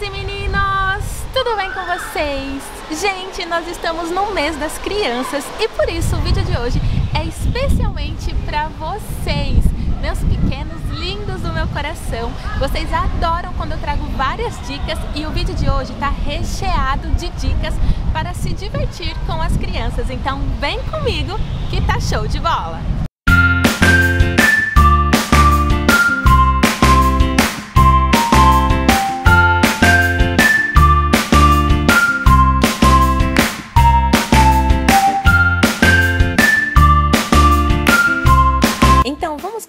Meninas e meninos, tudo bem com vocês? Gente, nós estamos no mês das crianças e por isso o vídeo de hoje é especialmente para vocês, meus pequenos lindos do meu coração. Vocês adoram quando eu trago várias dicas e o vídeo de hoje está recheado de dicas para se divertir com as crianças. Então vem comigo que tá show de bola!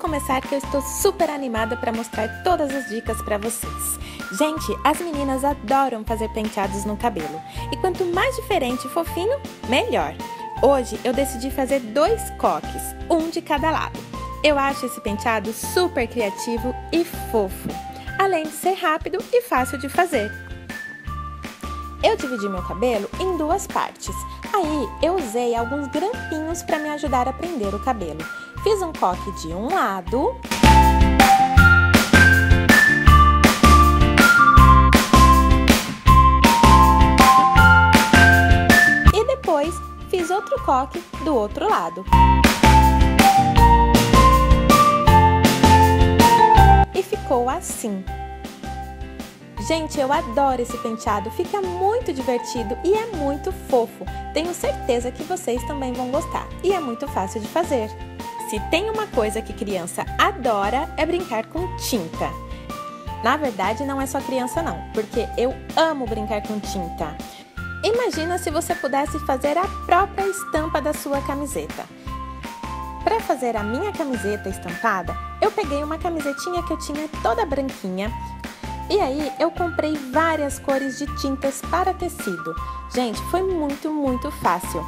Começar que eu estou super animada para mostrar todas as dicas para vocês. Gente, as meninas adoram fazer penteados no cabelo. E quanto mais diferente e fofinho, melhor. Hoje eu decidi fazer dois coques, um de cada lado. Eu acho esse penteado super criativo e fofo, além de ser rápido e fácil de fazer. Eu dividi meu cabelo em duas partes. Aí eu usei alguns grampinhos para me ajudar a prender o cabelo. Fiz um coque de um lado. E depois fiz outro coque do outro lado. E ficou assim. Gente, eu adoro esse penteado, fica muito divertido e é muito fofo. Tenho certeza que vocês também vão gostar e é muito fácil de fazer. Se tem uma coisa que criança adora é brincar com tinta. Na verdade, não é só criança não, porque eu amo brincar com tinta. Imagina se você pudesse fazer a própria estampa da sua camiseta. Para fazer a minha camiseta estampada, eu peguei uma camisetinha que eu tinha toda branquinha e aí eu comprei várias cores de tintas para tecido. Gente, foi muito, muito fácil.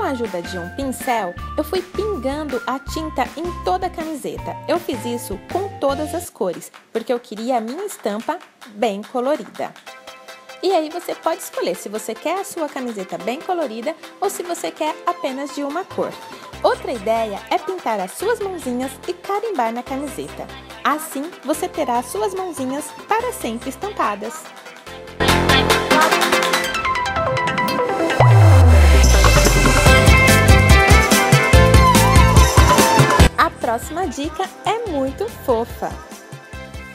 Com a ajuda de um pincel, eu fui pingando a tinta em toda a camiseta. Eu fiz isso com todas as cores, porque eu queria a minha estampa bem colorida. E aí você pode escolher se você quer a sua camiseta bem colorida ou se você quer apenas de uma cor. Outra ideia é pintar as suas mãozinhas e carimbar na camiseta. Assim, você terá as suas mãozinhas para sempre estampadas. Dica é muito fofa.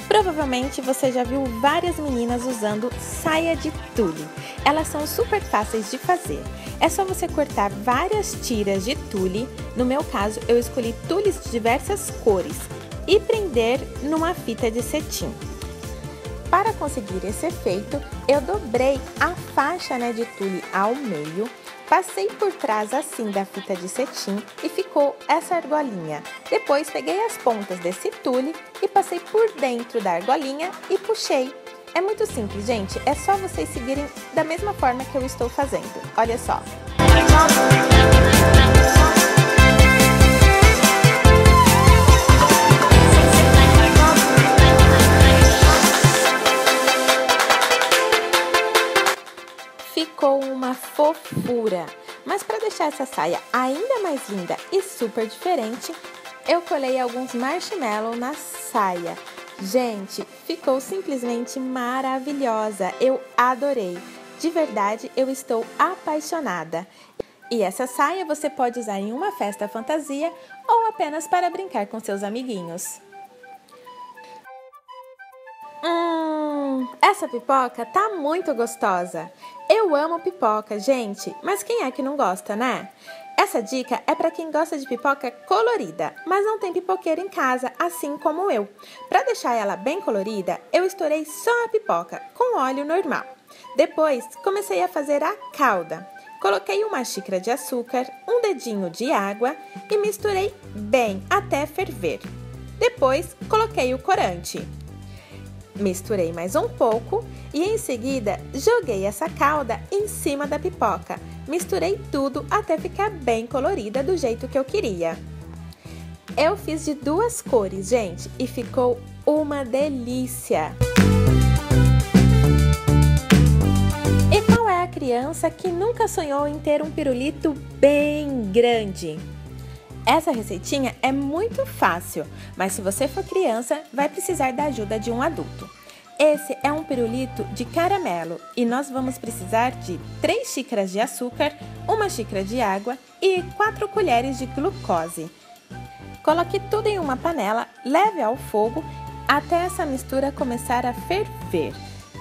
Provavelmente você já viu várias meninas usando saia de tule. Elas são super fáceis de fazer. É só você cortar várias tiras de tule. No meu caso, eu escolhi tules de diversas cores e prender numa fita de cetim. Para conseguir esse efeito, eu dobrei a faixa né, de tule ao meio Passei por trás assim da fita de cetim e ficou essa argolinha. Depois peguei as pontas desse tule e passei por dentro da argolinha e puxei. É muito simples, gente. É só vocês seguirem da mesma forma que eu estou fazendo. Olha só. ficou fofura. Mas para deixar essa saia ainda mais linda e super diferente, eu colei alguns marshmallow na saia. Gente, ficou simplesmente maravilhosa. Eu adorei. De verdade, eu estou apaixonada. E essa saia você pode usar em uma festa fantasia ou apenas para brincar com seus amiguinhos. Hum, essa pipoca tá muito gostosa. Eu amo pipoca, gente, mas quem é que não gosta, né? Essa dica é para quem gosta de pipoca colorida, mas não tem pipoqueira em casa, assim como eu. Para deixar ela bem colorida, eu estourei só a pipoca com óleo normal. Depois, comecei a fazer a calda. Coloquei uma xícara de açúcar, um dedinho de água e misturei bem até ferver. Depois, coloquei o corante. Misturei mais um pouco e em seguida joguei essa calda em cima da pipoca. Misturei tudo até ficar bem colorida do jeito que eu queria. Eu fiz de duas cores, gente, e ficou uma delícia! E qual é a criança que nunca sonhou em ter um pirulito bem grande? Essa receitinha é muito fácil, mas se você for criança, vai precisar da ajuda de um adulto. Esse é um pirulito de caramelo e nós vamos precisar de 3 xícaras de açúcar, uma xícara de água e 4 colheres de glucose. Coloque tudo em uma panela, leve ao fogo até essa mistura começar a ferver.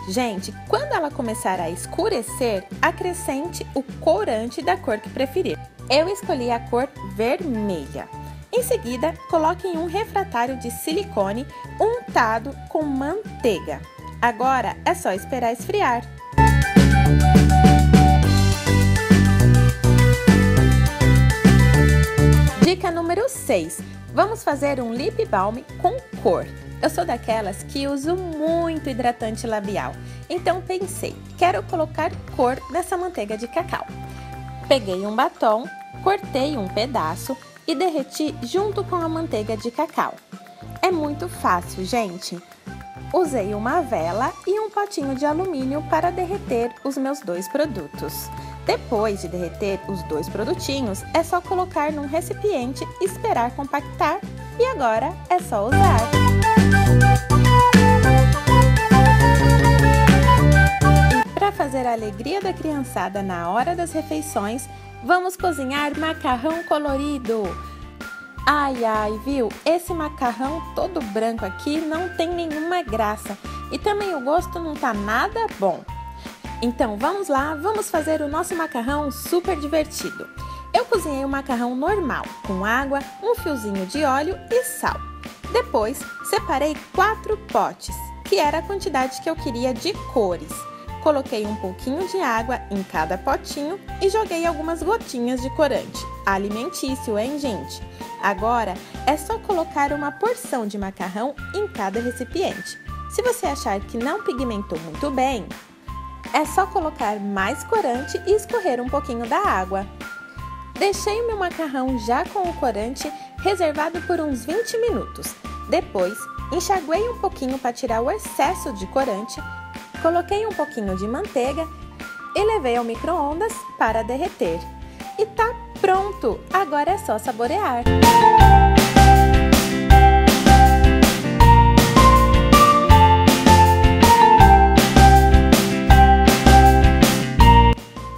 Gente, quando ela começar a escurecer, acrescente o corante da cor que preferir. Eu escolhi a cor vermelha. Em seguida, coloque em um refratário de silicone untado com manteiga. Agora é só esperar esfriar. Dica número 6. Vamos fazer um lip balm com cor. Eu sou daquelas que uso muito hidratante labial, então pensei, quero colocar cor nessa manteiga de cacau. Peguei um batom, cortei um pedaço e derreti junto com a manteiga de cacau. É muito fácil, gente. Usei uma vela e um potinho de alumínio para derreter os meus dois produtos. Depois de derreter os dois produtinhos, é só colocar num recipiente, esperar compactar e agora é só usar. Para fazer a alegria da criançada na hora das refeições, vamos cozinhar macarrão colorido. Ai, ai, viu? Esse macarrão todo branco aqui não tem nenhuma graça e também o gosto não tá nada bom. Então vamos lá, vamos fazer o nosso macarrão super divertido. Eu cozinhei o macarrão normal, com água, um fiozinho de óleo e sal. Depois, separei quatro potes, que era a quantidade que eu queria de cores. Coloquei um pouquinho de água em cada potinho e joguei algumas gotinhas de corante. Alimentício, hein, gente? Agora é só colocar uma porção de macarrão em cada recipiente. Se você achar que não pigmentou muito bem, é só colocar mais corante e escorrer um pouquinho da água. Deixei o meu macarrão já com o corante reservado por uns 20 minutos. Depois, enxaguei um pouquinho para tirar o excesso de corante, coloquei um pouquinho de manteiga e levei ao micro-ondas para derreter. E tá pronto! Agora é só saborear!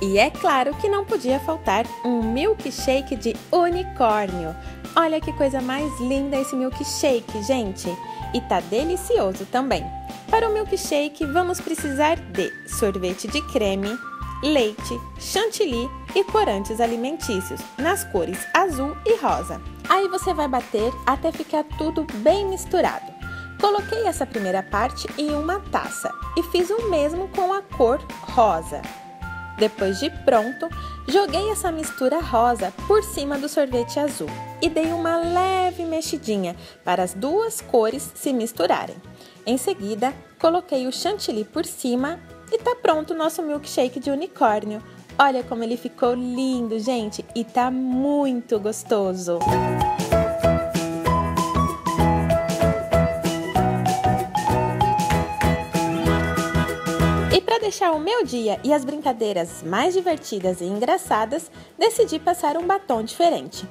E é claro que não podia faltar um milkshake de unicórnio. Olha que coisa mais linda esse milkshake, gente! E tá delicioso também. Para o milkshake, vamos precisar de sorvete de creme, leite, chantilly e corantes alimentícios, nas cores azul e rosa. Aí você vai bater até ficar tudo bem misturado. Coloquei essa primeira parte em uma taça e fiz o mesmo com a cor rosa. Depois de pronto, joguei essa mistura rosa por cima do sorvete azul e dei uma leve mexidinha para as duas cores se misturarem. Em seguida, coloquei o chantilly por cima e tá pronto o nosso milkshake de unicórnio. Olha como ele ficou lindo, gente, e tá muito gostoso. deixar o meu dia e as brincadeiras mais divertidas e engraçadas, decidi passar um batom diferente.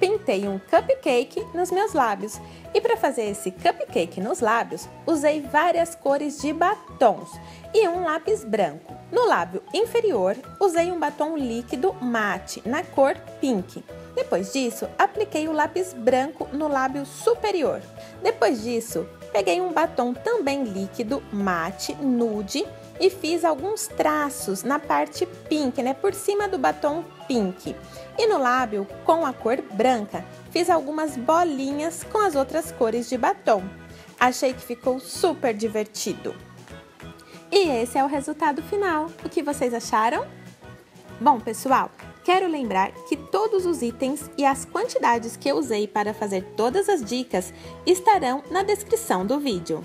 Pintei um cupcake nos meus lábios e para fazer esse cupcake nos lábios, usei várias cores de batons e um lápis branco. No lábio inferior, usei um batom líquido mate na cor pink. Depois disso, apliquei o lápis branco no lábio superior. Depois disso, peguei um batom também líquido mate nude e fiz alguns traços na parte pink, né, por cima do batom pink. E no lábio, com a cor branca, fiz algumas bolinhas com as outras cores de batom. Achei que ficou super divertido. E esse é o resultado final. O que vocês acharam? Bom, pessoal, quero lembrar que todos os itens e as quantidades que eu usei para fazer todas as dicas estarão na descrição do vídeo.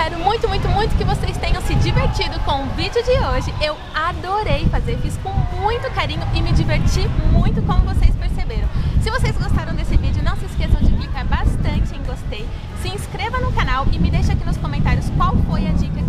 Espero muito, muito, muito que vocês tenham se divertido com o vídeo de hoje. Eu adorei fazer, fiz com muito carinho e me diverti muito, como vocês perceberam. Se vocês gostaram desse vídeo, não se esqueçam de clicar bastante em gostei, se inscreva no canal e me deixa aqui nos comentários qual foi a dica